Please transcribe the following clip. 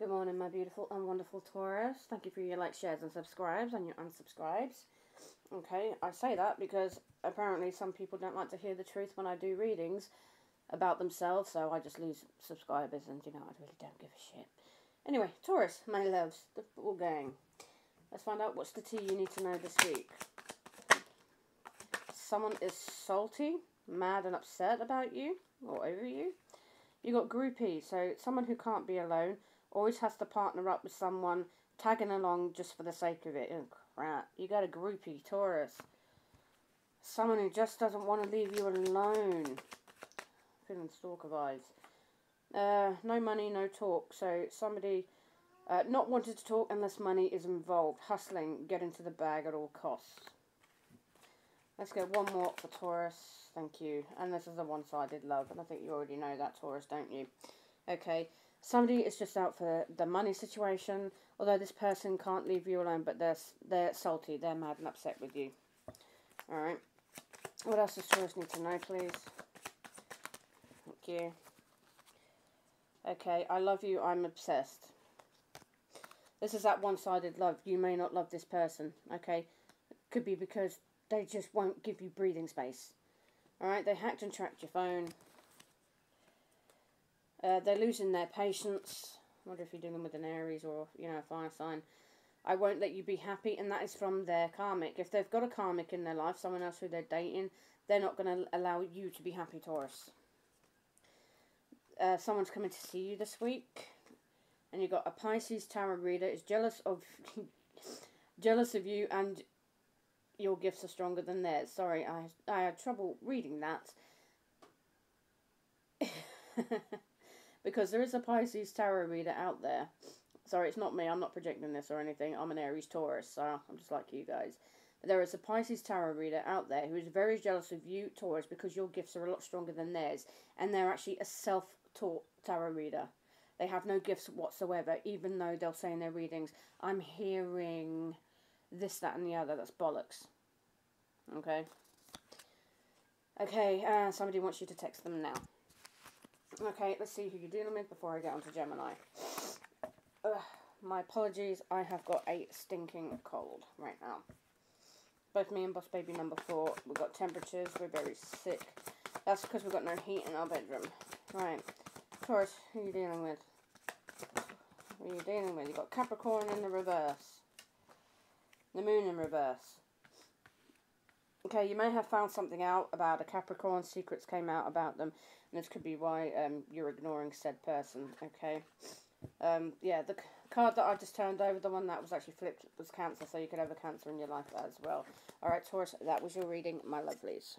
Good morning, my beautiful and wonderful Taurus. Thank you for your likes, shares, and subscribes, and your unsubscribes. Okay, I say that because apparently some people don't like to hear the truth when I do readings about themselves, so I just lose subscribers, and you know, I really don't give a shit. Anyway, Taurus, my loves, the football gang. Let's find out what's the tea you need to know this week. Someone is salty, mad, and upset about you or over you. You got groupie, so someone who can't be alone always has to partner up with someone, tagging along just for the sake of it. Oh, crap. You got a groupie, Taurus. Someone who just doesn't want to leave you alone. Feeling stalker vibes. Uh, no money, no talk. So somebody uh, not wanting to talk unless money is involved. Hustling, get into the bag at all costs. Let's get one more for Taurus. Thank you. And this is a one-sided love. And I think you already know that, Taurus, don't you? Okay. Somebody is just out for the money situation. Although this person can't leave you alone, but they're, they're salty. They're mad and upset with you. Alright. What else does Taurus need to know, please? Thank you. Okay, I love you, I'm obsessed. This is that one-sided love. You may not love this person, okay? Could be because they just won't give you breathing space. Alright, they hacked and tracked your phone. Uh, they're losing their patience. I wonder if you're dealing with an Aries or, you know, a fire sign. I won't let you be happy, and that is from their karmic. If they've got a karmic in their life, someone else who they're dating, they're not going to allow you to be happy, Taurus. Uh, someone's coming to see you this week, and you've got a Pisces tarot reader is jealous of jealous of you, and your gifts are stronger than theirs. Sorry, I I had trouble reading that. because there is a Pisces tarot reader out there. Sorry, it's not me. I'm not projecting this or anything. I'm an Aries Taurus, so I'm just like you guys. But there is a Pisces tarot reader out there who is very jealous of you, Taurus, because your gifts are a lot stronger than theirs, and they're actually a self-taught tarot reader. They have no gifts whatsoever, even though they'll say in their readings, "I'm hearing this, that, and the other." That's bollocks. Okay. Okay. Uh, somebody wants you to text them now. Okay, let's see who you're dealing with before I get on to Gemini. Ugh, my apologies, I have got a stinking cold right now. Both me and Boss Baby number four, we've got temperatures, we're very sick. That's because we've got no heat in our bedroom. Right, Taurus, who are you dealing with? Who are you dealing with? You've got Capricorn in the reverse. The moon in reverse. Okay, you may have found something out about a Capricorn. Secrets came out about them. And this could be why um, you're ignoring said person. Okay. Um, yeah, the card that I just turned over, the one that was actually flipped, was Cancer. So you could have a Cancer in your life as well. Alright, Taurus, that was your reading, my lovelies.